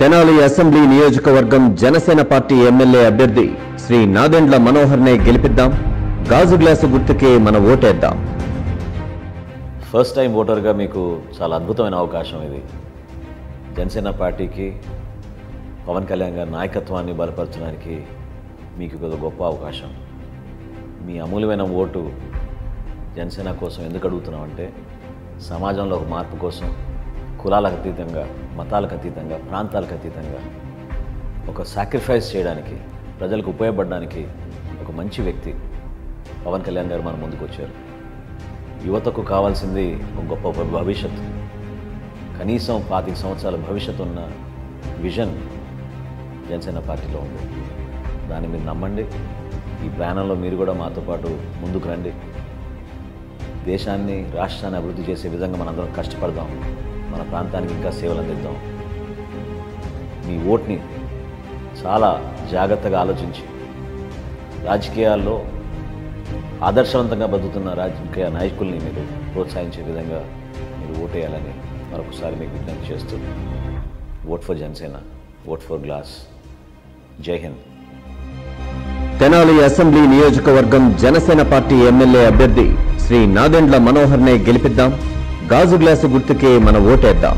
Tenali assembly నియోజకవర్గం Janasena party MLA అభ్యర్థి శ్రీ నాదెండ్ల మనోహర్నే గెలిపిద్దాం. గాజు గ్లాసు గుర్తుకే మన ఓటేద్దాం. ఫస్ట్ టైం ఓటర్గా మీకు చాలా అద్భుతమైన అవకాశం ఇది. జనసేన పార్టీకి పవన్ కళ్యాణ్ గారి నాయకత్వాన్ని బలపరచడానికి మీకు ఒక గొప్ప అవకాశం. మీ అమూల్యమైన ఓటు జనసేన కోసం ఎందుకు అడుగుతున్నామంటే సమాజంలో ఒక మార్పు కోసం కులాలకు అతీతంగా మతాలకు అతీతంగా ప్రాంతాలకు అతీతంగా ఒక సాక్రిఫైస్ చేయడానికి ప్రజలకు ఉపయోగపడడానికి ఒక మంచి వ్యక్తి పవన్ కళ్యాణ్ గారు మన ముందుకు వచ్చారు. యువతకు కావాల్సింది ఒక గొప్ప భవిష్యత్తు. కనీసం పాతిక సంవత్సరాల భవిష్యత్తు ఉన్న విజన్ జనసేన పార్టీలో ఉంది. దాన్ని మీరు నమ్మండి. ఈ ప్రయాణంలో మీరు కూడా మాతో పాటు ముందుకు రండి. దేశాన్ని రాష్ట్రాన్ని అభివృద్ధి చేసే విధంగా మనందరం కష్టపడదాం. మన ప్రాంతానికి ఇంకా సేవలు అందిద్దాం. మీ ఓట్ని చాలా జాగ్రత్తగా ఆలోచించి రాజకీయాల్లో ఆదర్శవంతంగా బతుకుతున్న రాజకీయ నాయకుల్ని మీరు ప్రోత్సహించే విధంగా మీరు ఓటేయాలని మరొకసారి మీకు విజ్ఞప్తి చేస్తూ vote for Janasena vote for glass జై హింద్. తెనాలి అసెంబ్లీ నియోజకవర్గం జనసేన పార్టీ ఎమ్మెల్యే అభ్యర్థి శ్రీ నాదెండ్ల మనోహర్నే గెలిపిద్దాం. గాజు గ్లాసు గుర్తుకే మన ఓటేద్దాం.